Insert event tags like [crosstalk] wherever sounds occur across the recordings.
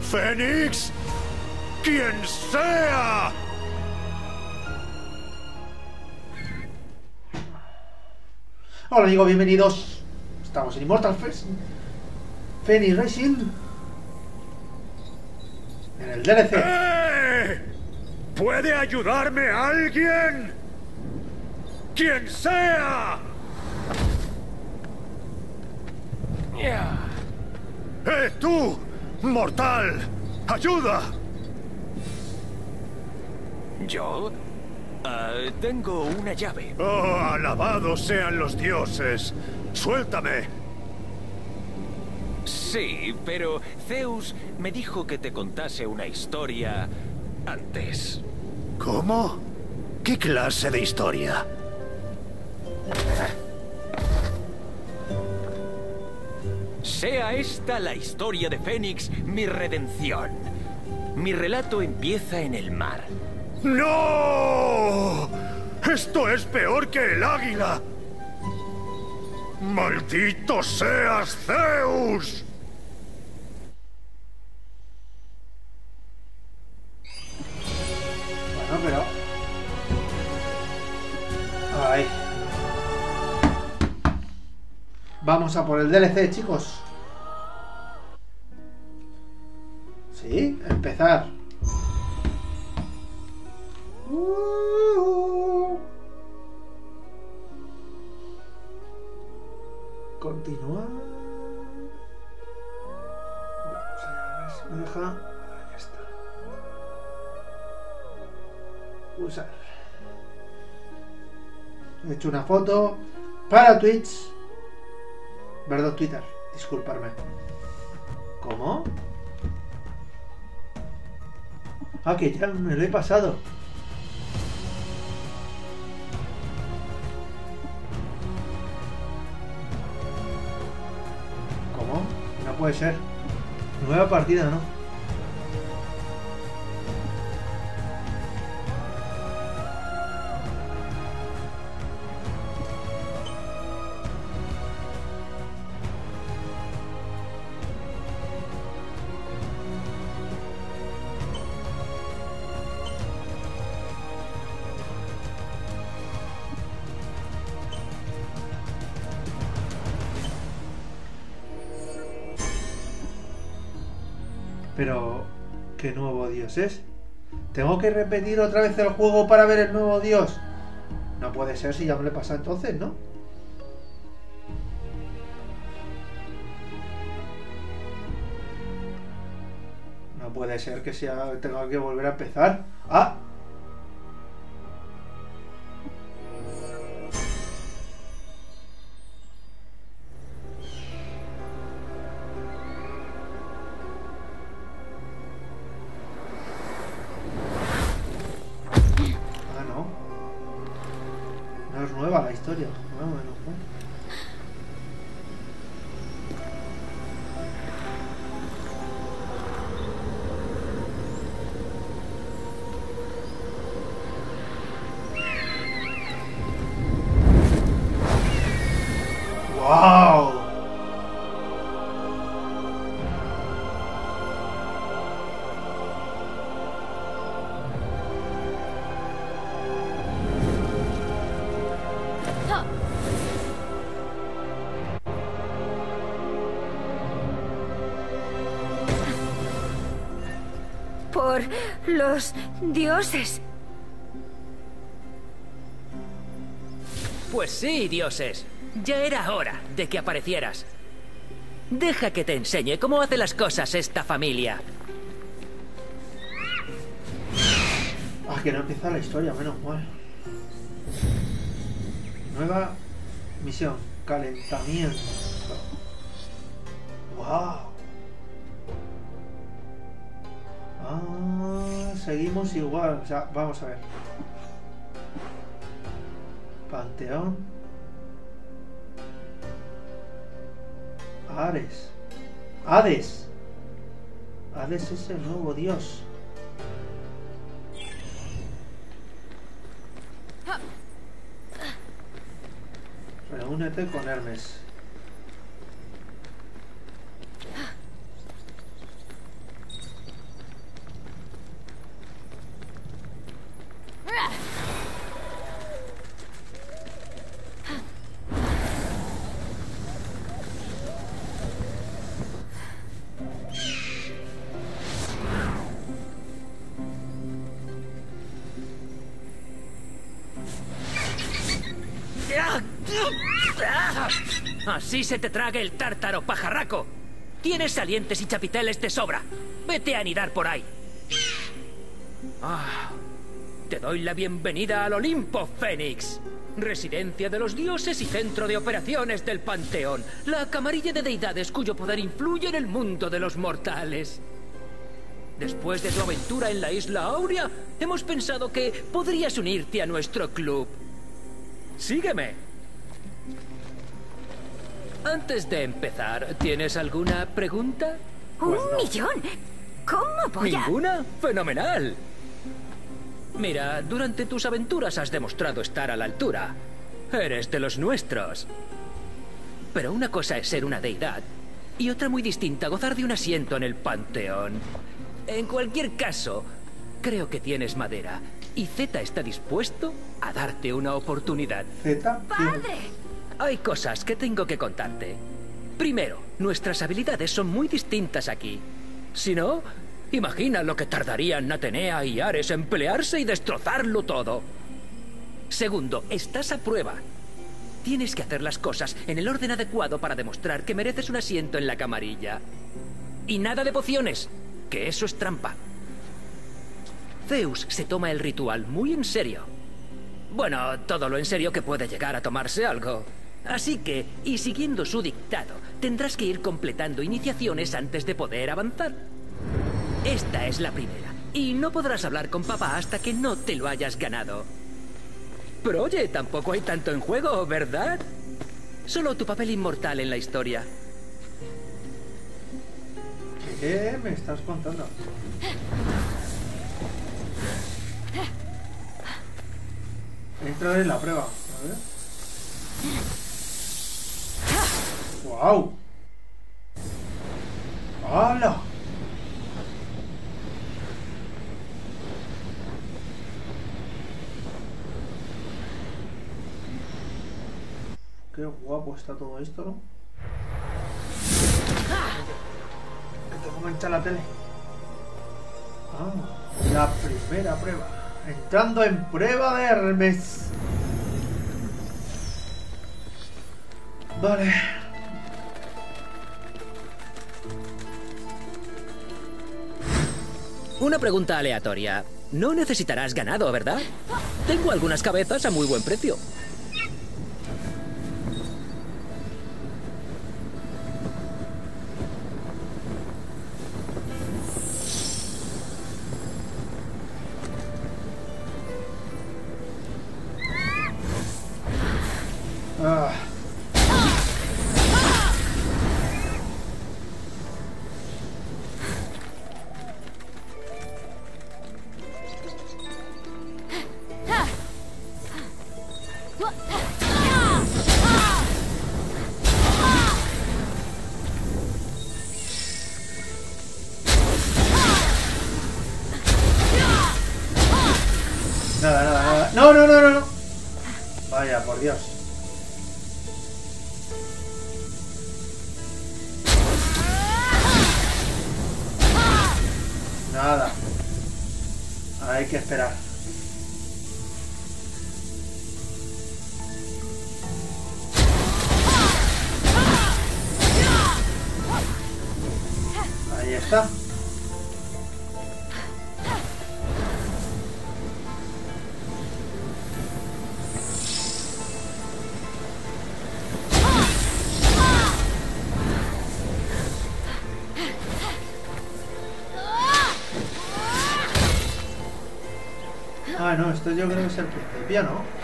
Fénix, quien sea. Hola amigos, bienvenidos. Estamos en Immortal Fest. Phoenix Racing. En el DLC. ¡Eh! ¿Puede ayudarme alguien? ¡Quien sea! ¡Eh, tú! ¡Mortal! ¡Ayuda! ¿Yo? Ah, tengo una llave. ¡Oh, alabados sean los dioses! ¡Suéltame! Sí, pero Zeus me dijo que te contase una historia antes. ¿Cómo? ¿Qué clase de historia? Sea esta la historia de Fénix, mi redención. Mi relato empieza en el mar. ¡No! ¡Esto es peor que el águila! ¡Maldito seas, Zeus! Bueno, pero. Ay. Vamos a por el DLC, chicos. Sí, empezar. Continuar. Vamos a ver si me deja. Aquí está. Usar. He hecho una foto para Twitch. Perdón, Twitter. Disculparme. Ah, que ya me lo he pasado. ¿Cómo? No puede ser. Nueva partida, ¿no? ¿Tengo que repetir otra vez el juego para ver el nuevo dios? No puede ser si ya me lo he pasado entonces, ¿no? No puede ser que sea, tenga que volver a empezar. Ah, Por los dioses. Pues sí, dioses. Ya era hora de que aparecieras. Deja que te enseñe cómo hace las cosas esta familia. Ah, que no empieza la historia, menos mal. Nueva misión, calentamiento. Wow. Seguimos igual. O sea, vamos a ver. Panteón. Ares. Hades. Hades es el nuevo dios. Reúnete con Hermes. Así se te trague el tártaro, pajarraco. Tienes salientes y chapiteles de sobra. Vete a anidar por ahí. Ah, te doy la bienvenida al Olimpo, Fénix. Residencia de los dioses y centro de operaciones del Panteón. La camarilla de deidades cuyo poder influye en el mundo de los mortales. Después de tu aventura en la isla Aurea, hemos pensado que podrías unirte a nuestro club. Sígueme. Antes de empezar, ¿tienes alguna pregunta? Pues ¡Un no. millón! ¿Cómo voy a...? ¿Ninguna? Fenomenal. Mira, durante tus aventuras has demostrado estar a la altura. Eres de los nuestros. Pero una cosa es ser una deidad y otra muy distinta, gozar de un asiento en el panteón. En cualquier caso, creo que tienes madera y Z está dispuesto a darte una oportunidad. Z. ¡Padre! Hay cosas que tengo que contarte. Primero, nuestras habilidades son muy distintas aquí. Si no, imagina lo que tardarían Atenea y Ares en pelearse y destrozarlo todo. Segundo, estás a prueba. Tienes que hacer las cosas en el orden adecuado para demostrar que mereces un asiento en la camarilla. Y nada de pociones, que eso es trampa. Zeus se toma el ritual muy en serio. Bueno, todo lo en serio que puede llegar a tomarse algo. Así que, y siguiendo su dictado, tendrás que ir completando iniciaciones antes de poder avanzar. Esta es la primera, y no podrás hablar con papá hasta que no te lo hayas ganado. Pero oye, tampoco hay tanto en juego, ¿verdad? Solo tu papel inmortal en la historia. ¿Qué me estás contando? Entra en la prueba. A ver. ¡Wow! ¡Hala! Qué guapo está todo esto, ¿no? Que te comenta la tele. Ah, la primera prueba. Entrando en prueba de Hermes. Vale. Una pregunta aleatoria. No necesitarás ganado, ¿verdad? Tengo algunas cabezas a muy buen precio. Nada. Hay que esperar. Ahí está. Esto yo creo que es el principio, ¿no?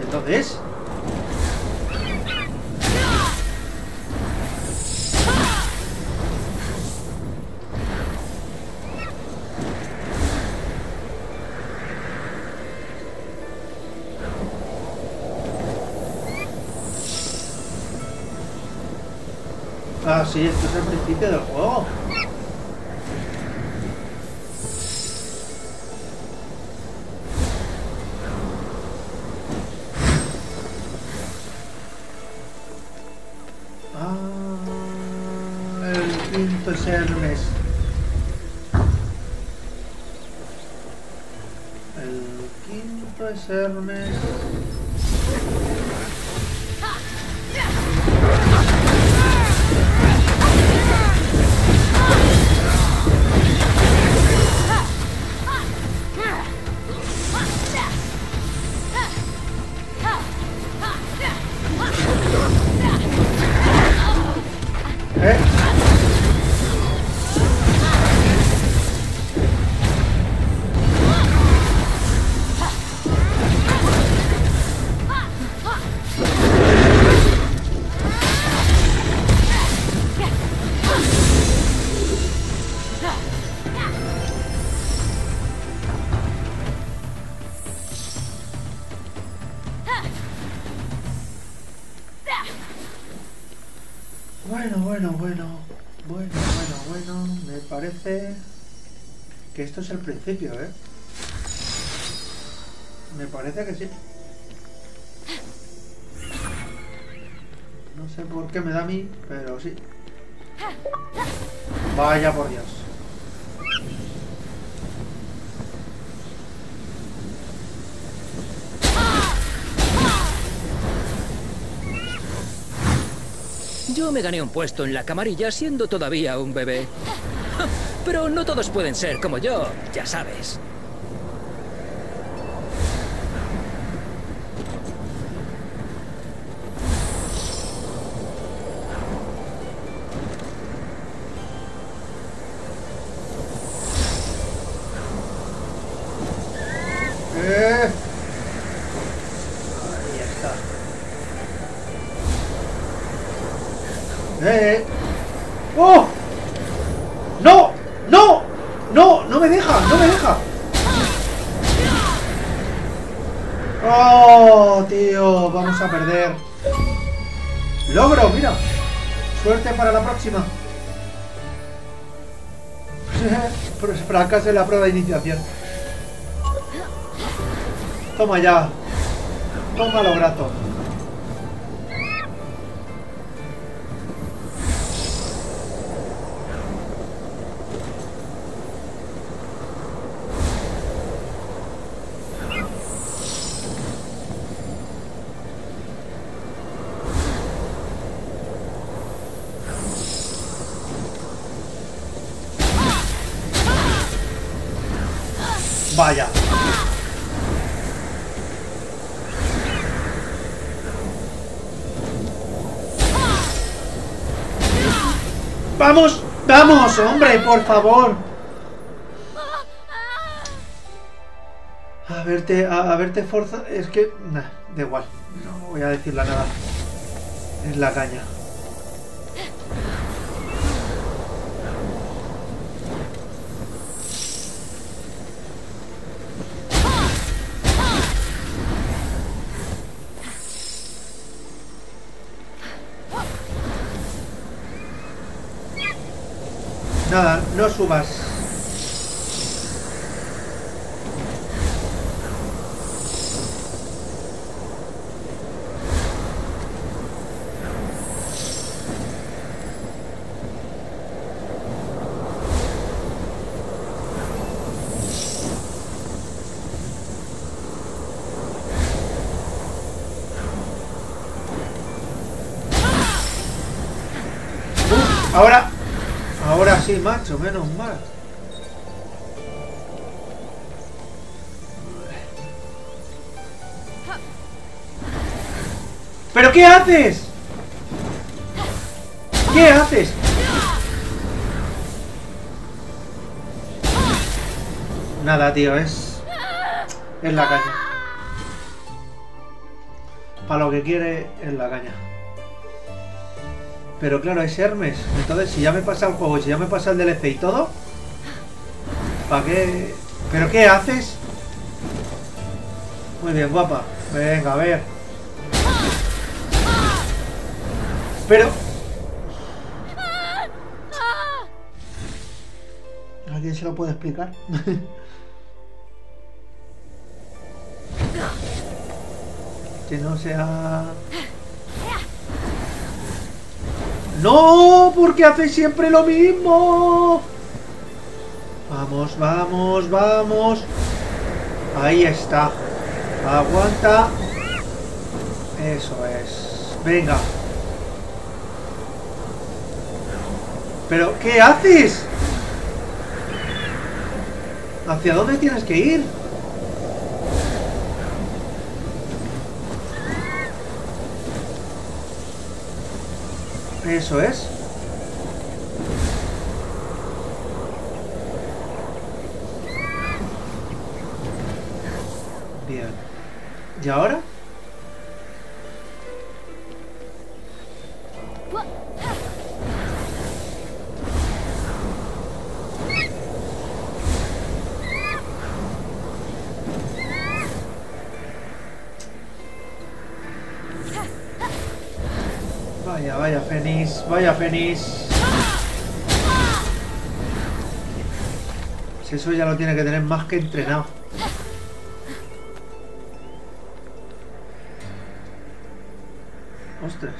Entonces... Ah, sí, esto es el principio del juego. surname es el principio, ¿eh? Me parece que sí. No sé por qué me da a mí, pero sí. Vaya por Dios. Yo me gané un puesto en la camarilla siendo todavía un bebé. Pero no todos pueden ser como yo, ya sabes. Fracaso en la prueba de iniciación. Toma ya. Toma lo grato. Vaya. Vamos, vamos, hombre, por favor. A verte, a, verte forza, es que, nah, da igual, no voy a decirle nada. Es la caña. Nada, no subas. Sí, macho, menos mal. ¿Pero qué haces? ¿Qué haces? Nada, tío, es... Es la caña. Para lo que quiere, es la caña. Pero claro, es Hermes. Entonces, si ya me pasa el juego, si ya me pasa el DLC y todo... ¿Para qué? ¿Pero qué haces? Muy bien, guapa. Venga, a ver. Pero... ¿Alguien se lo puede explicar? [laughs] que no sea... ¡No! Porque hace siempre lo mismo. Vamos, vamos, vamos. Ahí está. Aguanta. Eso es. Venga. ¿Pero qué haces? ¿Hacia dónde tienes que ir? Eso es. Bien. ¿Y ahora? Vaya, Fénix. Si eso ya lo tiene que tener más que entrenado. Ostras.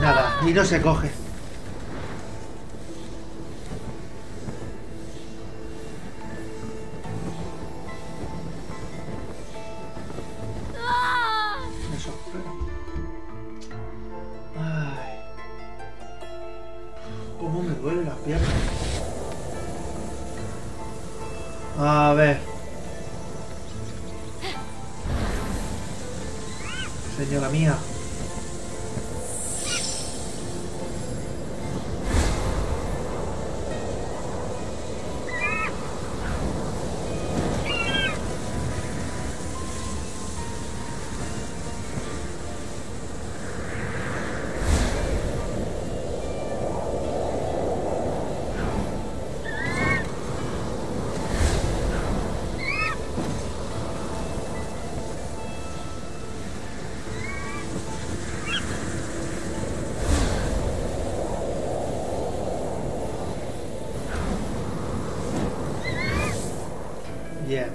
Nada, y no se coge. Bien.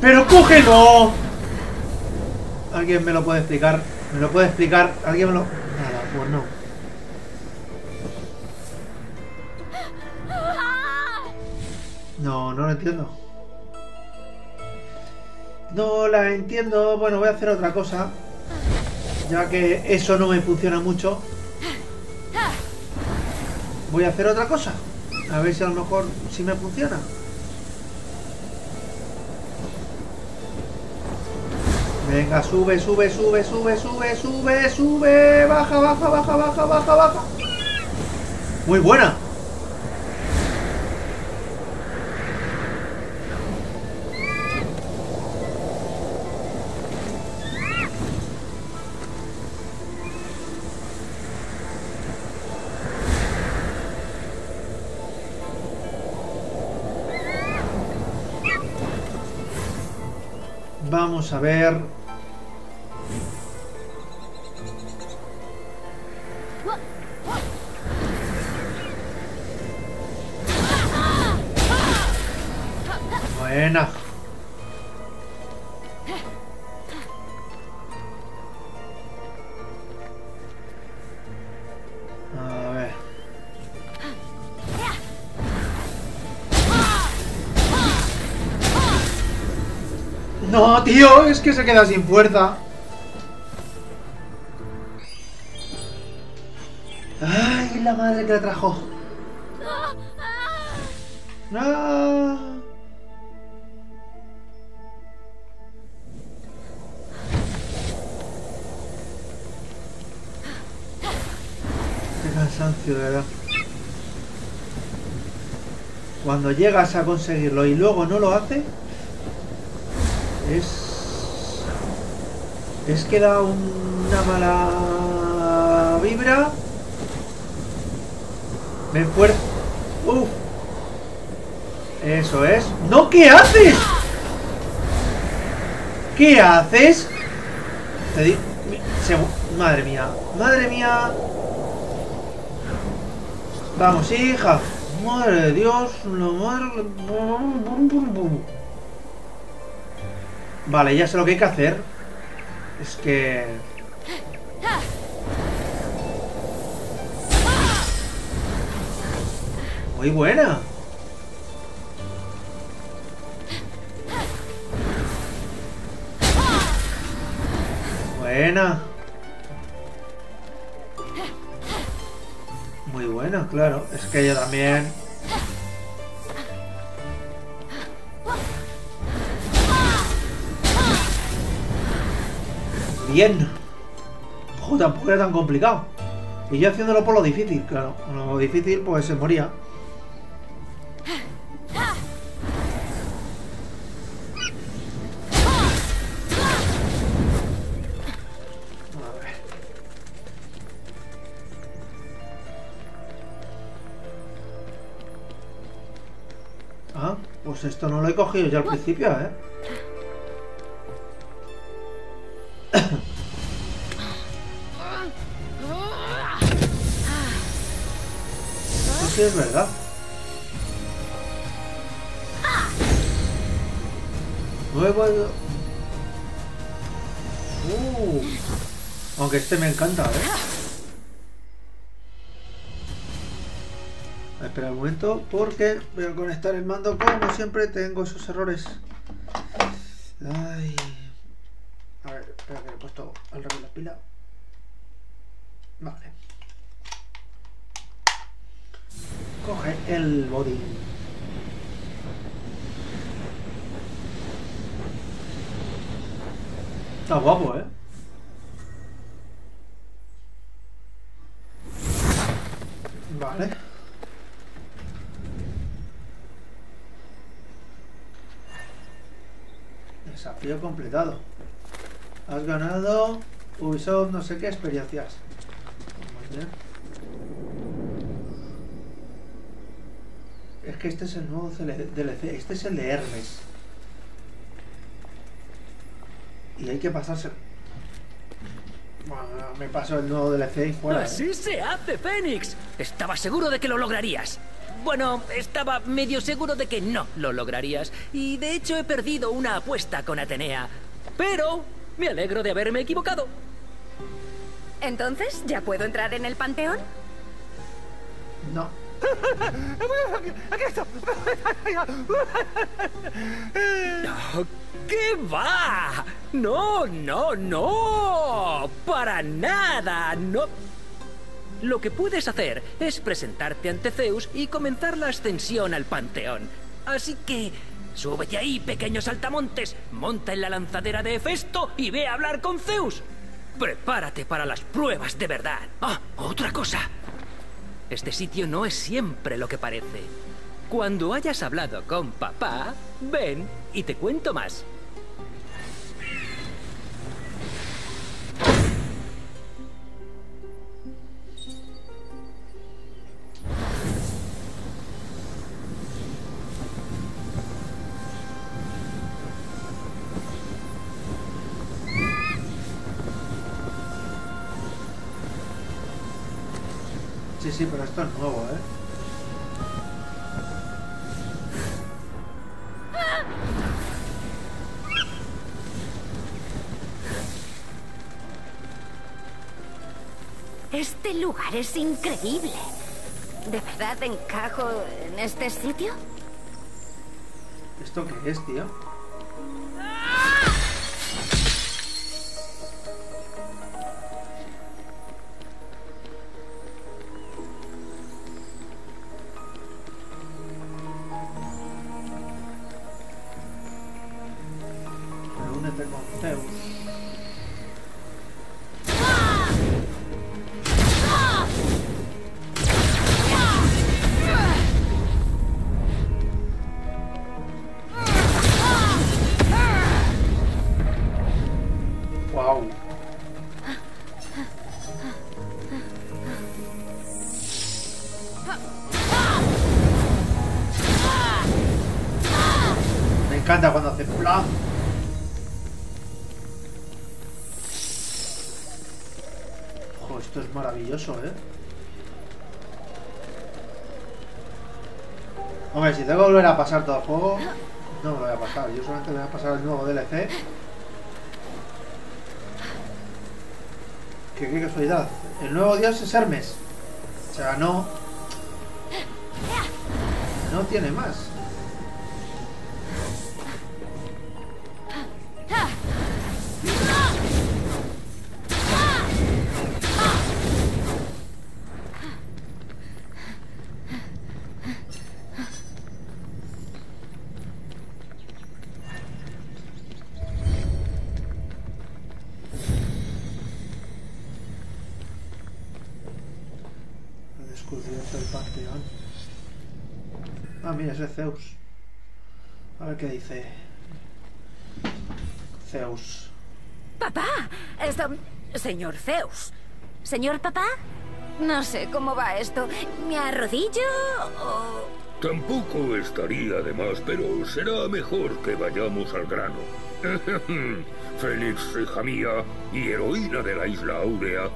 ¡Pero cógelo! ¿Alguien me lo puede explicar? ¿Me lo puede explicar? ¿Alguien me lo...? Nada, pues no. No, no lo entiendo. No la entiendo. Bueno, voy a hacer otra cosa. Ya que eso no me funciona mucho. Voy a hacer otra cosa. A ver si a lo mejor sí me funciona. Venga, sube, sube, sube, sube, sube, sube, sube. Baja, baja, baja, baja, baja, baja. Muy buena. Vamos que se queda sin fuerza. Ay, la madre que la trajo. No. Qué cansancio, de verdad. Cuando llegas a conseguirlo y luego no lo hace, es. Es que da una mala vibra. Me fuerza. Uf. Eso es. ¡No! ¿Qué haces? ¿Qué haces? Te di... Madre mía. Madre mía. Vamos, hija. Madre de Dios. La madre... Vale, ya sé lo que hay que hacer. Es que... Muy buena. Buena. Muy buena, claro. Es que yo también. Bien. Joder, tampoco era tan complicado. Y yo haciéndolo por lo difícil, claro. Lo difícil, pues se moría. Ah, pues esto no lo he cogido yo al principio, ¿eh? Es verdad. Nuevo... Uh. Aunque este me encanta, ¿eh? Espera un momento, porque voy a conectar el mando como siempre tengo esos errores. Ay. A ver, espera que le he puesto al revés la pila. Vale. Coge el body. Está guapo, ¿eh? Vale. Desafío completado. Has ganado Ubisoft no sé qué experiencias. Es que este es el nuevo DLC. Este es el de Hermes. Y hay que pasarse. Bueno, me paso el nuevo DLC y fuera. ¿eh? Así se hace, Fénix. Estaba seguro de que lo lograrías. Bueno, estaba medio seguro de que no lo lograrías. Y de hecho he perdido una apuesta con Atenea. Pero me alegro de haberme equivocado. Entonces, ¿ya puedo entrar en el panteón? No. ¿Qué va? No, no, no. Para nada. No. Lo que puedes hacer es presentarte ante Zeus y comenzar la ascensión al panteón. Así que súbete ahí, pequeño saltamontes, monta en la lanzadera de Hefesto y ve a hablar con Zeus. Prepárate para las pruebas de verdad. Ah, otra cosa. Este sitio no es siempre lo que parece. Cuando hayas hablado con papá, ven y te cuento más. Esto es nuevo, ¿eh? Este lugar es increíble. ¿De verdad encajo en este sitio? ¿Esto qué es, tío? 对 es maravilloso, ¿eh? Hombre, si tengo que volver a pasar todo el juego, no me lo voy a pasar. Yo solamente me voy a pasar el nuevo DLC. Que qué casualidad. El nuevo dios es Hermes. O sea, no... No tiene más. Es Zeus. A ver qué dice. Zeus. Papá, esto... Señor Zeus. ¿Señor papá? No sé cómo va esto. ¿Me arrodillo o...? Tampoco estaría de más, pero será mejor que vayamos al grano. [laughs] Félix, hija mía y heroína de la isla Áurea,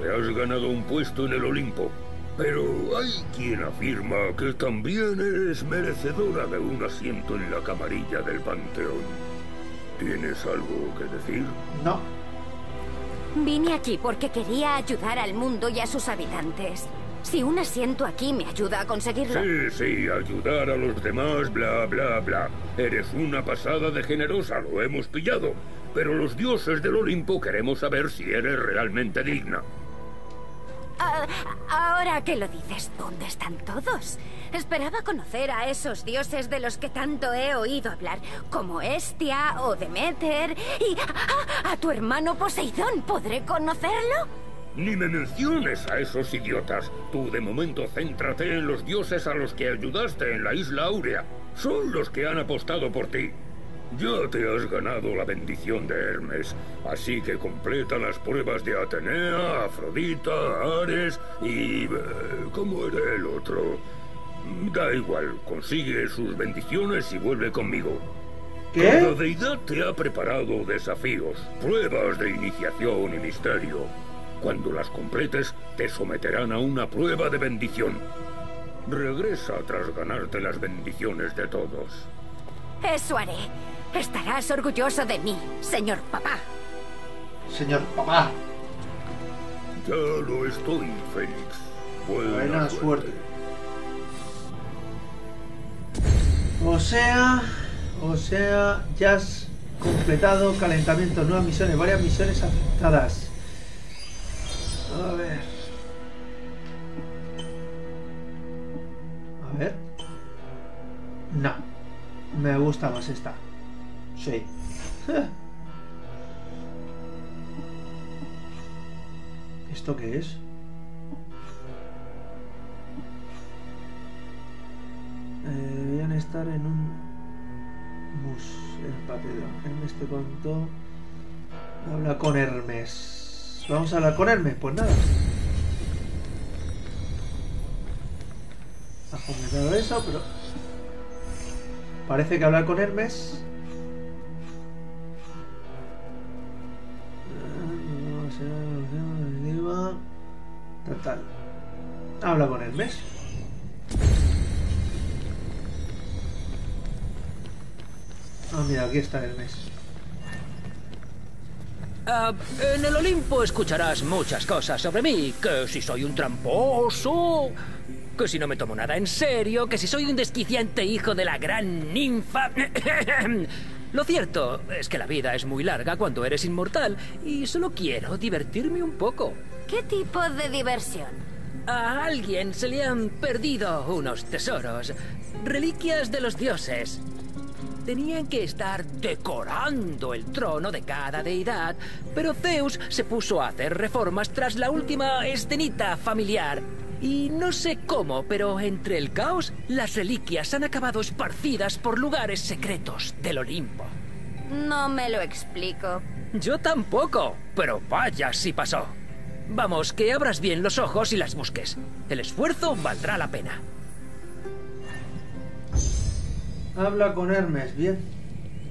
te has ganado un puesto en el Olimpo. Pero hay quien afirma que también eres merecedora de un asiento en la camarilla del Panteón. ¿Tienes algo que decir? No. Vine aquí porque quería ayudar al mundo y a sus habitantes. Si un asiento aquí me ayuda a conseguirlo... Sí, sí, ayudar a los demás, bla, bla, bla. Eres una pasada de generosa, lo hemos pillado. Pero los dioses del Olimpo queremos saber si eres realmente digna. Ah, ahora que lo dices, ¿dónde están todos? Esperaba conocer a esos dioses de los que tanto he oído hablar, como Estia o Demeter, y ah, a tu hermano Poseidón. ¿Podré conocerlo? Ni me menciones a esos idiotas. Tú de momento céntrate en los dioses a los que ayudaste en la isla Áurea. Son los que han apostado por ti. Ya te has ganado la bendición de Hermes, así que completa las pruebas de Atenea, Afrodita, Ares y... eh, ¿Cómo era el otro? Da igual, consigue sus bendiciones y vuelve conmigo. Cada ¿Qué? deidad te ha preparado desafíos, pruebas de iniciación y misterio. Cuando las completes, te someterán a una prueba de bendición. Regresa tras ganarte las bendiciones de todos. Eso haré. Estarás orgulloso de mí, señor papá. Señor papá. Ya lo estoy, Félix. Buena, Buena suerte. suerte. O sea, o sea, ya has completado calentamiento, nuevas misiones, varias misiones aceptadas. A ver. A ver. No. Me gusta más esta. Sí. [laughs] ¿Esto qué es? Eh, debían estar en un museo en papel. Hermes te contó. Habla con Hermes. Vamos a hablar con Hermes, pues nada. Ha comentado eso, pero. Parece que hablar con Hermes. Aquí está Hermes. Ah, en el Olimpo escucharás muchas cosas sobre mí, que si soy un tramposo, que si no me tomo nada en serio, que si soy un desquiciante hijo de la gran ninfa. [coughs] Lo cierto es que la vida es muy larga cuando eres inmortal y solo quiero divertirme un poco. ¿Qué tipo de diversión? A alguien se le han perdido unos tesoros, reliquias de los dioses. Tenían que estar decorando el trono de cada deidad, pero Zeus se puso a hacer reformas tras la última escenita familiar. Y no sé cómo, pero entre el caos, las reliquias han acabado esparcidas por lugares secretos del Olimpo. No me lo explico. Yo tampoco, pero vaya si pasó. Vamos, que abras bien los ojos y las busques. El esfuerzo valdrá la pena. Habla con Hermes, bien.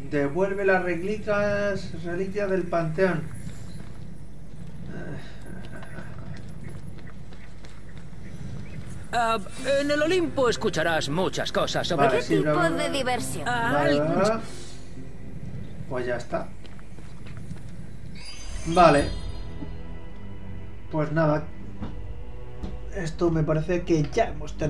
Devuelve las reliquias, reliquias del panteón. Ah, en el Olimpo escucharás muchas cosas sobre Vale, ¿Qué sí, tipo de diversión? Ah, vale, vale. Pues ya está. Vale. Pues nada. Esto me parece que ya hemos terminado.